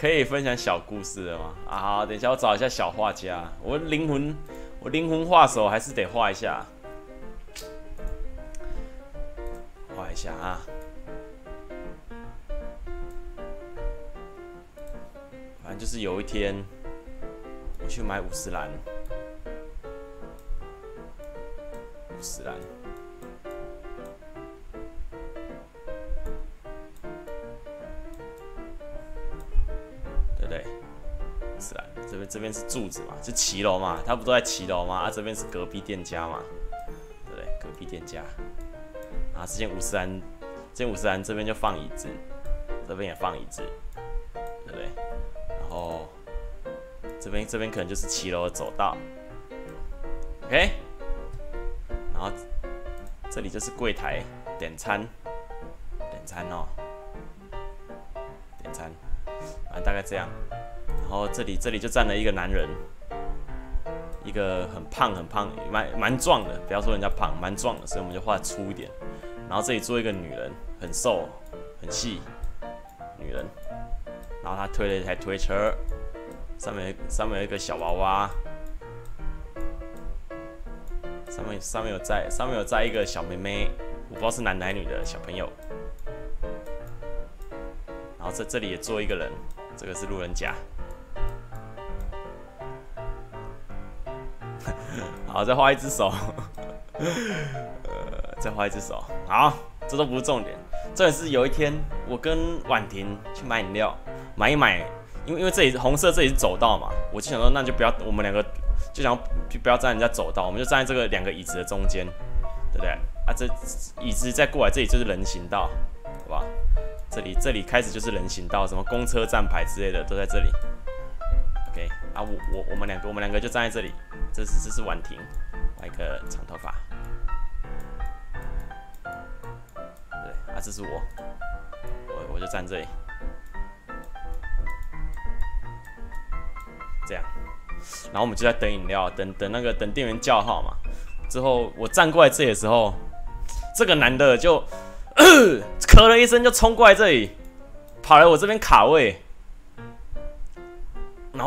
可以分享小故事了吗？啊，好，等一下我找一下小画家，我灵魂，我灵魂画手还是得画一下，画一下啊。反正就是有一天，我去买五十兰，五十兰。这边是柱子嘛，是骑楼嘛，他不都在骑楼吗？啊，这边是隔壁店家嘛，对不对？隔壁店家，啊，之前五十兰，之前五十兰这边就放椅子，这边也放椅子，对不对？然后这边这边可能就是骑楼的走道，OK，然后这里就是柜台点餐，点餐哦，点餐。啊，大概这样，然后这里这里就站了一个男人，一个很胖很胖，蛮蛮壮的，不要说人家胖，蛮壮的，所以我们就画粗一点。然后这里坐一个女人，很瘦很细，女人，然后她推了一台推车，上面上面有一个小娃娃，上面上面有载上面有载一个小妹妹，我不知道是男的还是女的小朋友。然后在这里也坐一个人。这个是路人甲，好，再画一只手，呃，再画一只手，好，这都不是重点，重点是有一天我跟婉婷去买饮料，买一买，因为因为这里红色这里是走道嘛，我就想说那就不要我们两个就想就不要站人家走道，我们就站在这个两个椅子的中间，对不对？啊，这椅子再过来这里就是人行道，好吧？这里这里开始就是人行道，什么公车站牌之类的都在这里。我我我们两个我们两个就站在这里。这是这是婉婷，一个长头发。对，啊，这是我，我我就站这里。这样，然后我们就在等饮料，等等那个等店员叫号嘛。之后我站过来这里的时候，这个男的就。咳了一声就冲过来这里，跑来我这边卡位，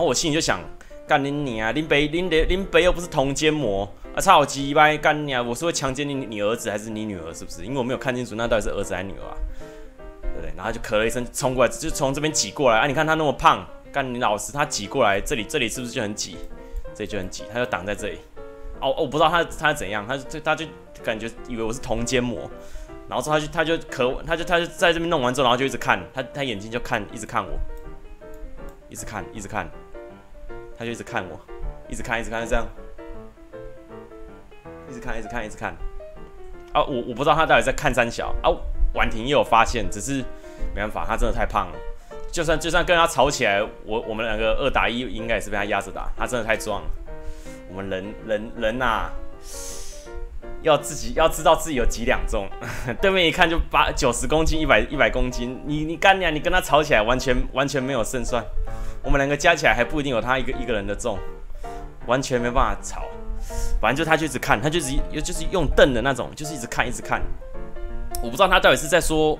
我心里就想：干你你啊，林北林北林北又不是同奸魔啊！操鸡巴干你啊！我是会强奸你你儿子还是你女儿？是不是？因为我没有看清楚那到底是儿子还是女儿啊？对不对？然后就咳了一声冲过来，就从这边挤过来啊！你看他那么胖，干你老师他挤过来这里这里是不是就很挤？这里就很挤，他就挡在这里。哦，我不知道他他怎样，他就他就感觉以为我是同奸魔。然后之后他就他就咳他就他就在这边弄完之后，然后就一直看他他眼睛就看一直看我，一直看一直看，他就一直看我，一直看一直看这样，一直看一直看一直看。啊，我我不知道他到底在看三小啊。婉婷也有发现，只是没办法，他真的太胖了。就算就算跟他吵起来，我我们两个二打一应该也是被他压着打。他真的太壮了。我们人人人呐。要自己要知道自己有几两重，对面一看就八九十公斤、一百一百公斤，你你干娘，你跟他吵起来完全完全没有胜算。我们两个加起来还不一定有他一个一个人的重，完全没办法吵。反正就他就一直看，他就是就是用瞪的那种，就是一直看一直看。我不知道他到底是在说，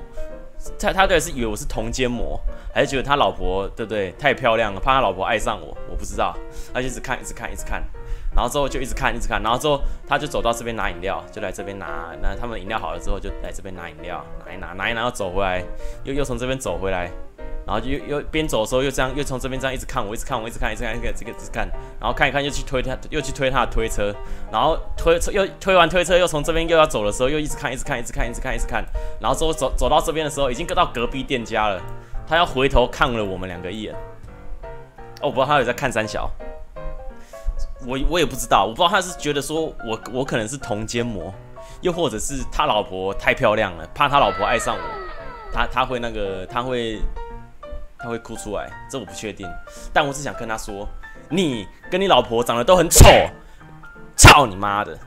他他到底是以为我是同奸魔，还是觉得他老婆对不对太漂亮了，怕他老婆爱上我，我不知道。他就一直看一直看一直看。然后之后就一直看，一直看，然后之后他就走到这边拿饮料，就来这边拿。那他们饮料好了之后，就来这边拿饮料，拿一拿，拿一拿，又走回来，又又从这边走回来，然后就又又边走的时候又这样，又从这边这样一直看我，一直看我，一直看，一直看，一直这个一直看，然后看一看又去推他，又去推他的推车，然后推车又推完推车又从这边又要走的时候又一直看，一直看，一直看，一直看，一直看，然后之后走走到这边的时候已经到隔壁店家了，他要回头看了我们两个一眼。哦，我不知道他有在看三小。我我也不知道，我不知道他是觉得说我我可能是同奸魔，又或者是他老婆太漂亮了，怕他老婆爱上我，他他会那个他会他会哭出来，这我不确定。但我只想跟他说，你跟你老婆长得都很丑，操你妈的，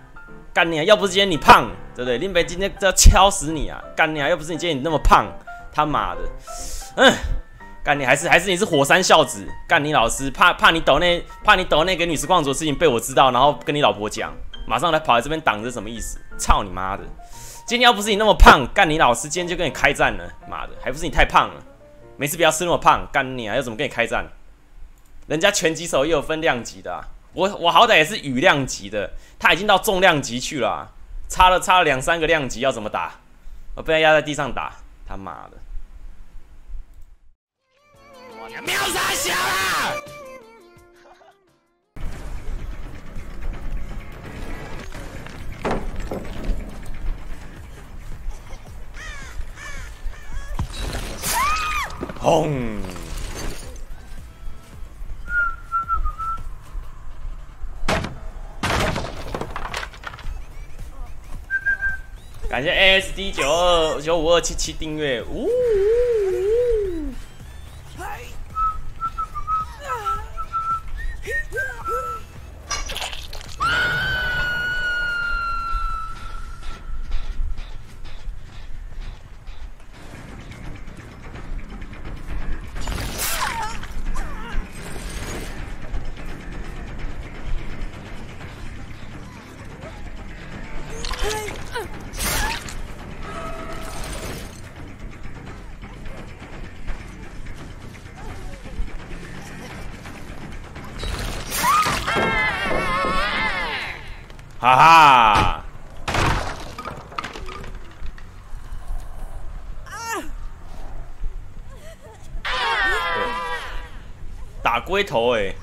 干你啊！要不是今天你胖，对不对？林北今天要敲死你啊！干你啊！要不是你今天你那么胖，他妈的，嗯。干你还是还是你是火山孝子？干你老师怕怕你抖那怕你抖那个女实况组的事情被我知道，然后跟你老婆讲，马上来跑来这边挡着，什么意思？操你妈的！今天要不是你那么胖，干你老师今天就跟你开战了，妈的，还不是你太胖了？每次不要吃那么胖，干你啊！要怎么跟你开战？人家拳击手也有分量级的，我我好歹也是羽量级的，他已经到重量级去了，差了差了两三个量级，要怎么打？我被他压在地上打，他妈的！我秒杀小了！轰！感谢 ASD 九二九五二七七订阅，呜！哈哈！打龟头哎！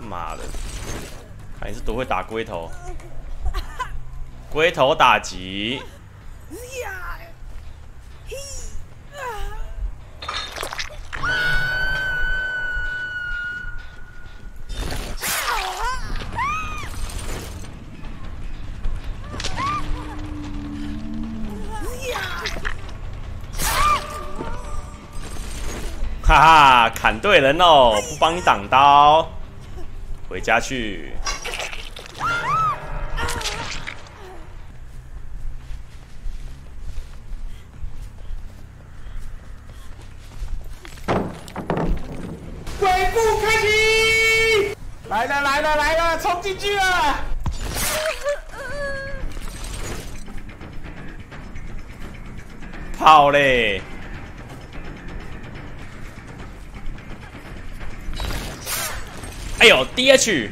妈的！看你是多会打龟头，龟头打击。哈哈，砍对人哦，不帮你挡刀，回家去。鬼步开启，来了来了来了，冲进去了！跑嘞！哎呦，DH！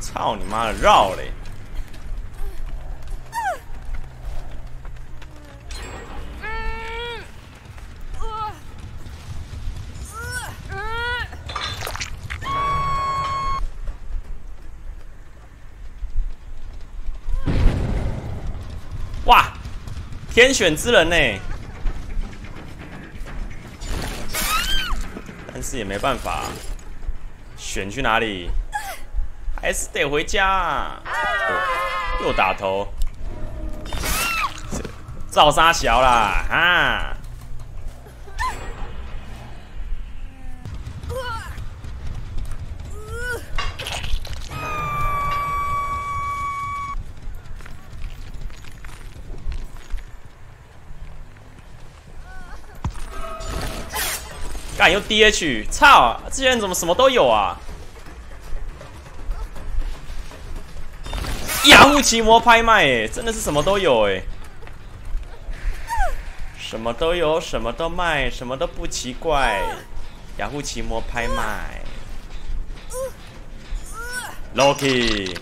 操你妈的，绕嘞！天选之人呢？但是也没办法，选去哪里？还是得回家。又打头，赵沙小啦啊！干又 DH，操！这些人怎么什么都有啊？雅虎奇摩拍卖，真的是什么都有，哎，什么都有，什么都卖，什么都不奇怪。雅虎奇摩拍卖，Loki。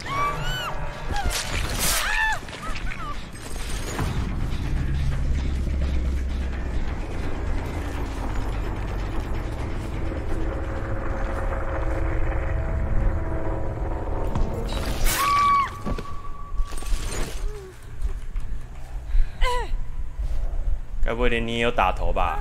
要不会连你也有打头吧？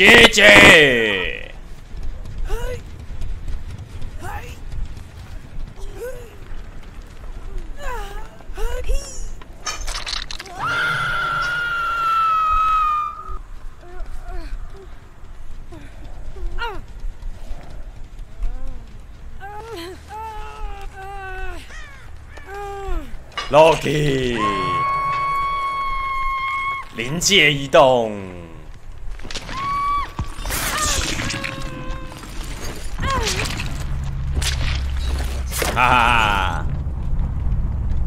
姐姐。Loki，临界移动，哈哈，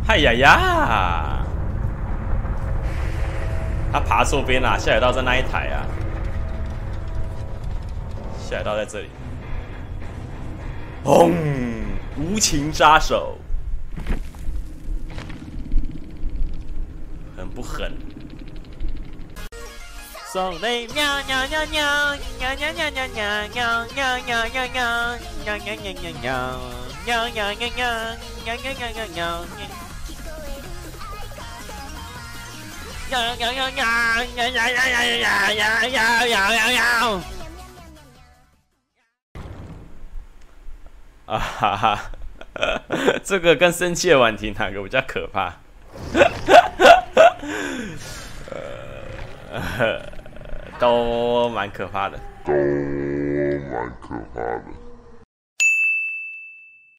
嗨呀呀，他爬错边了，下水道在那一台啊，下水道在这里，轰，无情杀手。不狠。送你喵喵喵喵喵喵喵喵喵喵喵喵喵喵喵喵喵喵喵喵喵喵喵喵喵。喵喵喵喵喵喵喵喵喵喵喵喵喵。啊哈哈，这个跟生气的婉婷哪个比较可怕？呃，都蛮可怕的，都蛮可怕的。